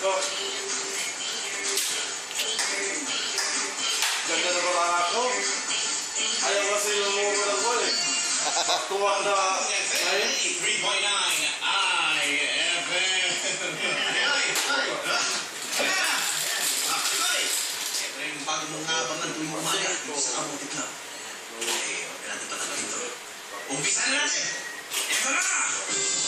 Oh. Ganda na pala ako. Ayaw kasi yung mga walang gol eh. Tuwa na ngayon. 3.9 IFM. Siyempre, yung bago mong abangan tuwing umaga, isa ka butit lang. Eh, wag natin patagalin to. Umpisa na natin!